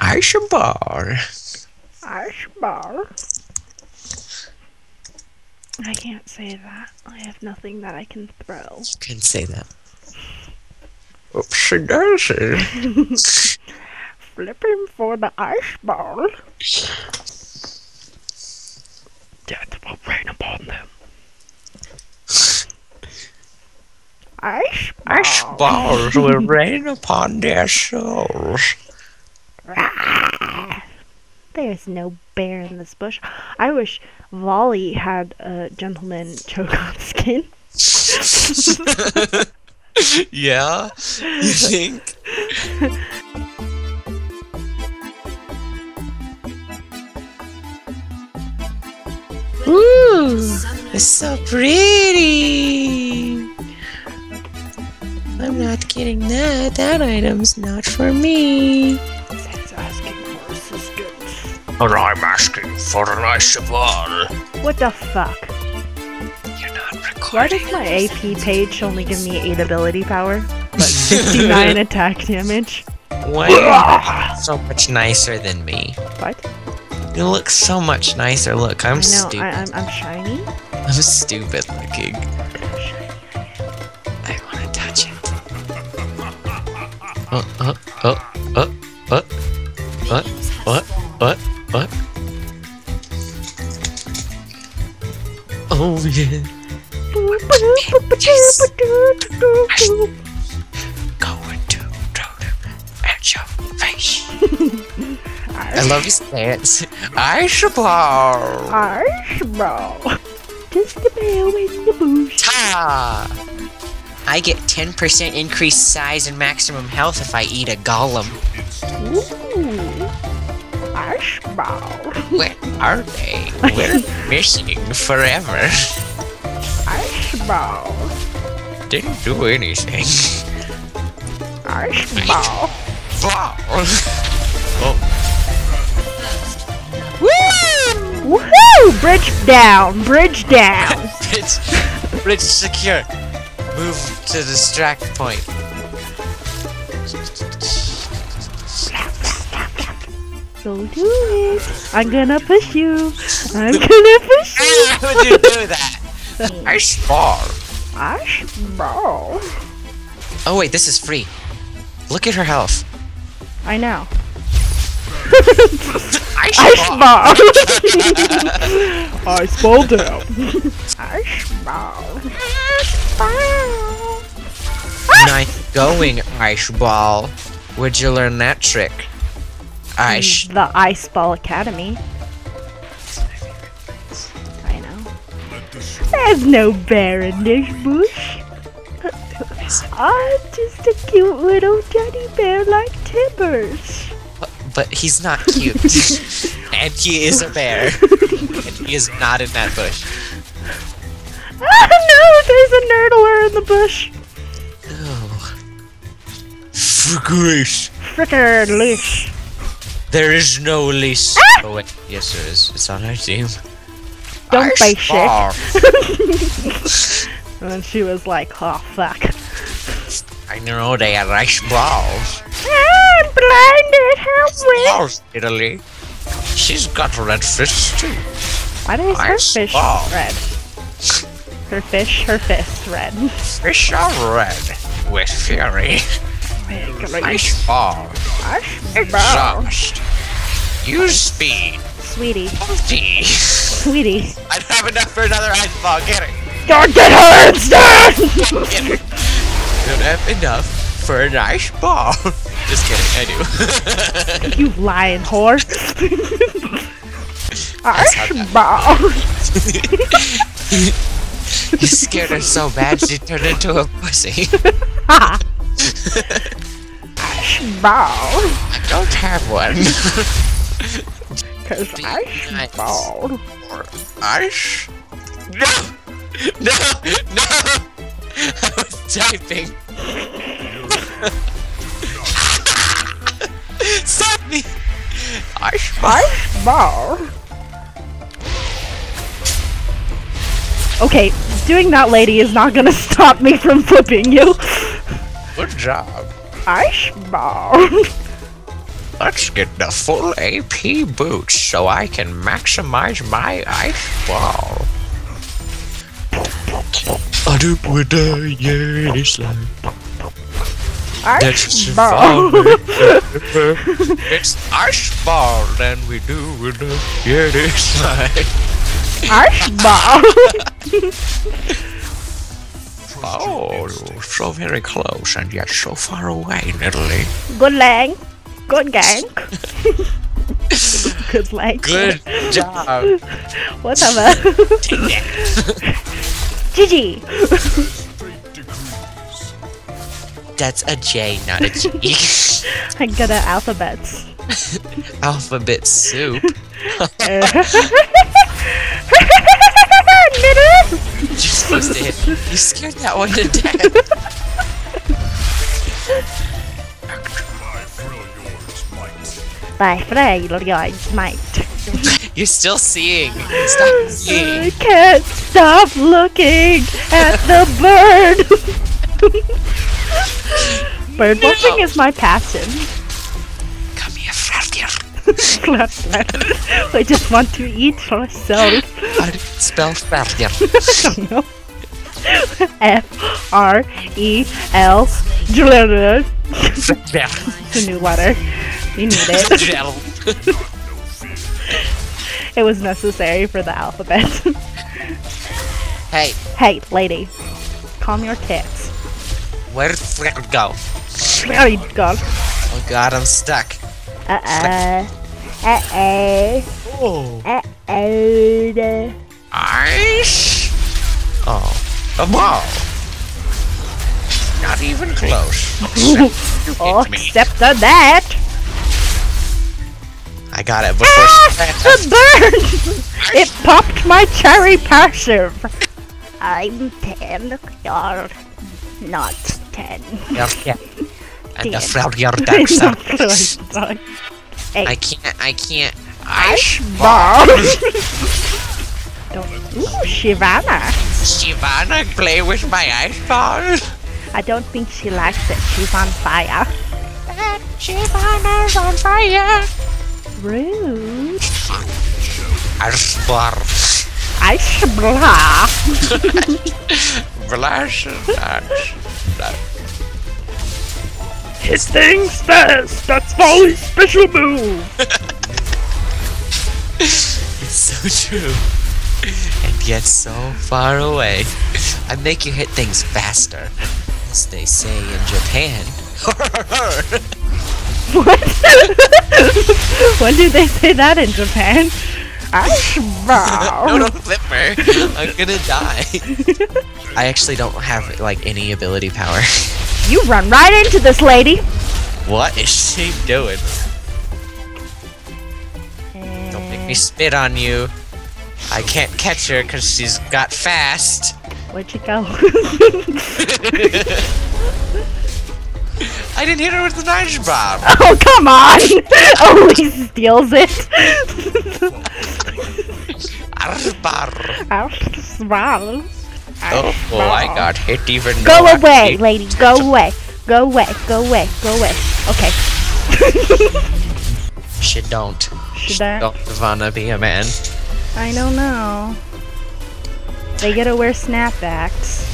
Ice bar. Ice bar. I can't say that. I have nothing that I can throw. You can say that. Oopsie daisy. Flipping for the ice ball. Death will rain upon them. Ice. Ice balls will rain upon their souls. There's no bear in this bush. I wish Volley had a gentleman choke on skin. yeah? You think? Ooh, it's so pretty. I'm not getting that. That item's not for me. He's asking for assistance. But I'm asking for an ice ball. What the fuck? You're not Why does my AP page only give me 8 ability power, but 59 attack damage? Why so much nicer than me? What? You look so much nicer. Look, I'm I know, stupid. I, I'm, I'm shiny. I'm stupid looking. I want to touch it. Uh, uh, uh, uh, Going to throw them at your face. I love his stance. Ice ball. Ice ball. Just a bell in the bush. Ta! I get 10% increased size and maximum health if I eat a golem. Ooh. Ice ball. Where are they? We're missing forever. Ball. Didn't do anything. Ice ball. Ball. Oh, Woo! Woohoo! Bridge down. Bridge down. bridge, bridge secure. Move to the distract point. Go do it. I'm gonna push you. I'm gonna push you. How would you do that? Ice ball. Ice ball. Oh wait, this is free. Look at her health. I know. Ice, Ice ball. ball. Ice ball down. Ice ball. Ice ball. Nice going, Ice Ball. Where'd you learn that trick? Hmm, Ice. The Ice Ball Academy. There's no bear in this bush. I'm just a cute little teddy bear like Tibbers. But he's not cute. and he is a bear. and he is not in that bush. Ah no, there's a nerdler in the bush. Oh. Grace. Fritter. There is no lease. Oh wait, yes there is. It's on our team. Don't say shit. And then she was like, oh fuck. I know they are ice balls. Ah, I'm blinded, help me. Balls, Italy. She's got red fists too. Why is her fish ball. red? Her fish, her fist red. Fish are red with fury. Ice ball. Ice ball. Exhaust. Use speed. Sweetie, Multi. Sweetie. I don't have enough for another ice ball. Get it. Don't get her instead! Get it. Don't have enough for an ice ball. Just kidding. I do. you lying whore. Ice ball. you scared her so bad she turned into a pussy. Ice ball. I don't have one. Cause Be ice nice. ball. Or ice. No! No! No! I was typing. Stop me! Ice ball. Ice ball. Okay, doing that lady is not gonna stop me from flipping you. Good job. Ice ball. Let's get the full AP boots so I can maximize my ice ball. I do with the yes Ice ball. it's ice ball than we do with the yes Ice ball. Oh, so very close and yet so far away, Nidalee. Good lang. Good gang. Good lang. Good job. Whatever. Gigi. That's a J, not a G. I'm good at alphabets. Alphabet soup. You're supposed to hit. You scared that one to death. By Freljord's might. You're still seeing. Stop I can't stop looking at the bird. bird watching is my passion. Come here, Frafdir. I just want to eat myself. How do you spell Frafdir? I don't know. F R E L. It's a new letter. You need it. It was necessary for the alphabet. Hey, hey, lady. Calm your tits. where did Frafdir go? There you go. Oh god, I'm stuck. Uh uh. Uh uh. Oh. Uh uh. Ice? Oh. A ball. Not even close. Except you Oh, me. except for that. I got it before Ah, the bird! it popped my cherry passive. I'm ten. You're not ten. Yeah, yeah. And the. Frafdir It's not close, I can't, I can't. Ice. Don't. Ooh, Shyvana. Shyvana play with my ice ball? I don't think she likes it. She's on fire. Shyvana's on fire. Rude. Blah. Flash and. His thing's fast. That's Folly's special move. It's so true. And yet so far away. I make you hit things faster. As they say in Japan. What? when did they say that in Japan? Ice ball. no, no, Flipper. I'm gonna die. I actually don't have like any ability power. You run right into this lady. What is she doing? Don't make me spit on you. I can't catch her because she's got fast. Where'd you go? I didn't hit her with the knife bomb. oh, come on! Oh, he steals it. Arbar. Ice ball. Oh, oh, I got hit even Go I away, lady. Go away. Go away. Go away. Go away. Okay. She don't. Should I? Don't wanna be a man. I don't know. They gotta wear snapbacks.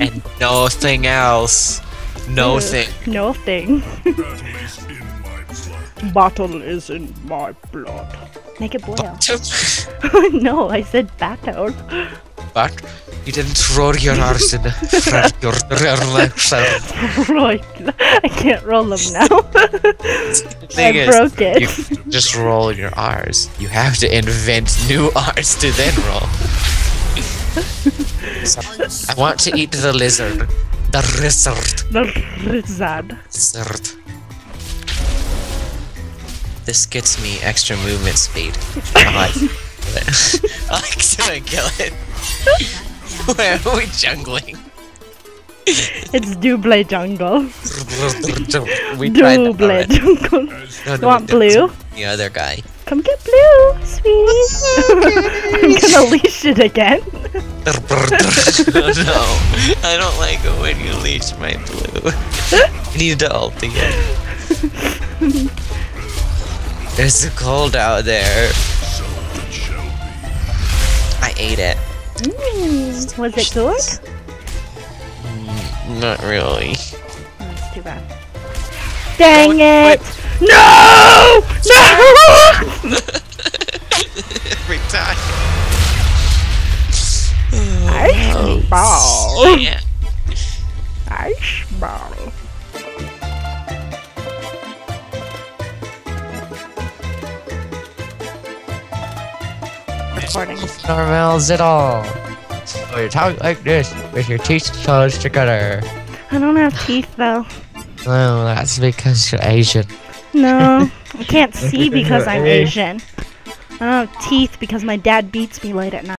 And nothing else. No Ugh, thing. No thing. Bottle is in my blood. Make it boil. no, I said battle. but you didn't throw your arse in front your right. I can't roll them now. Thing I is, broke it. You just roll your R's. You have to invent new R's to then roll. I want to eat the lizard. The lizard. The. Lizard. This gets me extra movement speed. I like it. I like to kill it. Where are we jungling? It's double jungle. we Double jungle. No, no, Want blue? The other guy. Come get blue, sweetie. I'm gonna leash it again. oh no, I don't like it when you leech my blue. I need to ult again. It's cold out there. I ate it. Mm, was it good? Not really. That's too bad. Dang it! No! No! Every time. Ice ball. Yeah. Ice ball. Recording. Normals at all. So oh, you talk like this with your teeth closed together. I don't have teeth though. Well, that's because you're Asian. No, I can't see because I'm Asian. I don't have teeth because my dad beats me late at night.